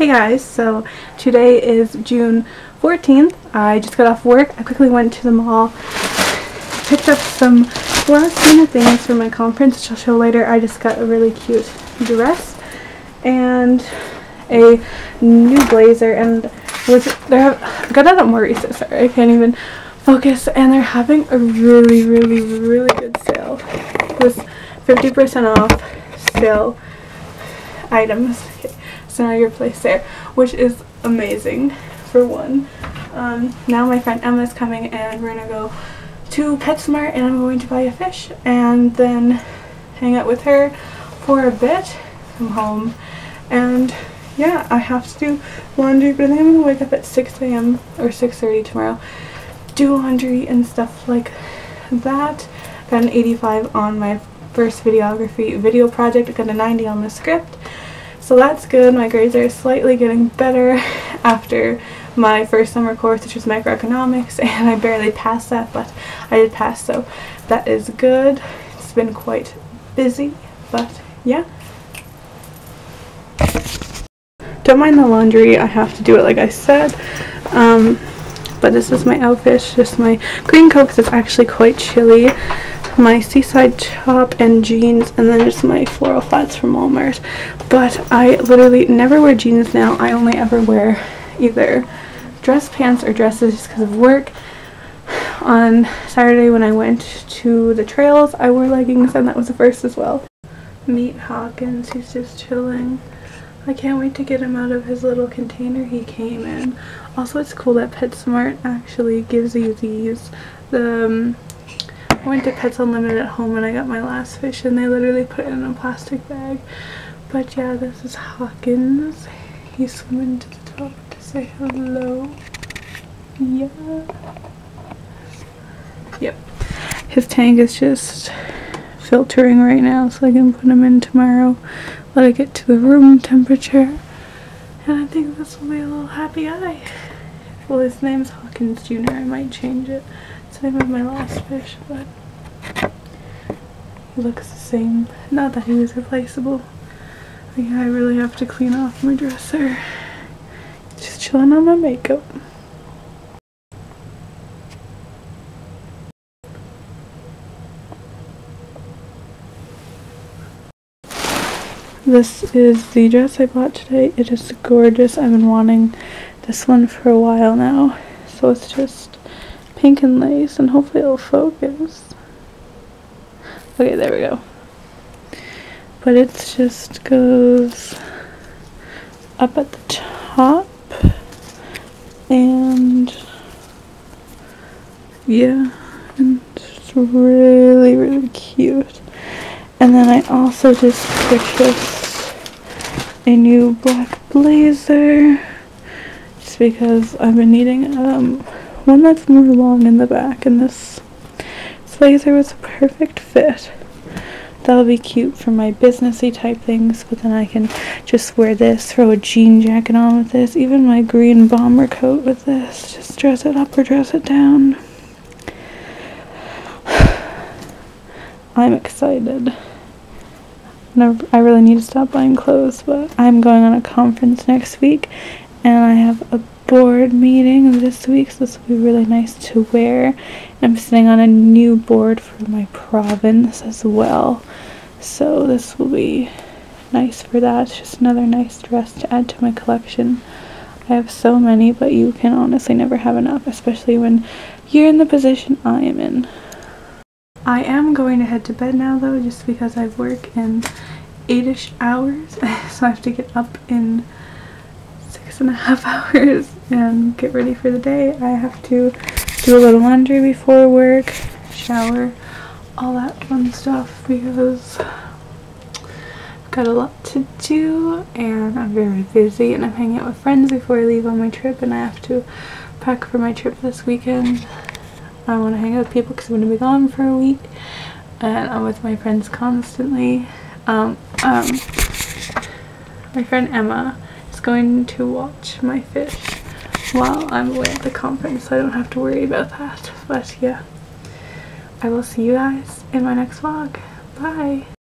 Hey guys, so today is June 14th. I just got off work. I quickly went to the mall, picked up some last minute things for my conference, which I'll show later. I just got a really cute dress and a new blazer and was they're have, got it at Maurice's. Sorry, I can't even focus. And they're having a really, really, really good sale. This 50% off sale items. Okay your place there, which is amazing for one. Um, now my friend Emma is coming and we're gonna go to PetSmart and I'm going to buy a fish and then hang out with her for a bit, come home, and yeah, I have to do laundry, but I think I'm gonna wake up at 6 a.m. or 6.30 tomorrow, do laundry and stuff like that. Got an 85 on my first videography video project, got a 90 on the script, so that's good. My grades are slightly getting better after my first summer course, which was microeconomics, and I barely passed that, but I did pass, so that is good. It's been quite busy, but yeah. Don't mind the laundry, I have to do it like I said. Um, but this is my outfit, just my green coat because it's actually quite chilly my seaside top and jeans and then just my floral flats from Walmart. But I literally never wear jeans now. I only ever wear either dress pants or dresses just because of work. On Saturday when I went to the trails I wore leggings and that was the first as well. Meet Hawkins he's just chilling. I can't wait to get him out of his little container he came in. Also it's cool that PetSmart actually gives you these the um, I went to Pets Unlimited at home and I got my last fish and they literally put it in a plastic bag. But yeah, this is Hawkins. He's swimming to the top to say hello. Yeah. Yep. His tank is just filtering right now so I can put him in tomorrow. Let it get to the room temperature. And I think this will be a little happy eye. Well, his name's Hawkins Jr. I might change it. It's the name of my last fish, but he looks the same. Not that he was replaceable. yeah, I really have to clean off my dresser. Just chilling on my makeup. This is the dress I bought today. It is gorgeous. I've been wanting this one for a while now. So it's just pink and lace and hopefully it'll focus. Okay, there we go. But it just goes up at the top and yeah, and it's really, really cute. And then I also just purchased a new black blazer because I've been needing um one that's more long in the back and this, blazer was a perfect fit. That'll be cute for my businessy type things, but then I can just wear this, throw a jean jacket on with this, even my green bomber coat with this. Just dress it up or dress it down. I'm excited. I really need to stop buying clothes, but I'm going on a conference next week, and I have a board meeting this week, so this will be really nice to wear. I'm sitting on a new board for my province as well, so this will be nice for that. It's just another nice dress to add to my collection. I have so many, but you can honestly never have enough, especially when you're in the position I am in. I am going to head to bed now though, just because I work in 8ish hours, so I have to get up in six and a half hours and get ready for the day. I have to do a little laundry before work, shower, all that fun stuff because I've got a lot to do and I'm very busy and I'm hanging out with friends before I leave on my trip and I have to pack for my trip this weekend. I want to hang out with people because I'm going to be gone for a week and I'm with my friends constantly. Um, um, my friend Emma going to watch my fish while I'm away at the conference so I don't have to worry about that. But yeah, I will see you guys in my next vlog. Bye!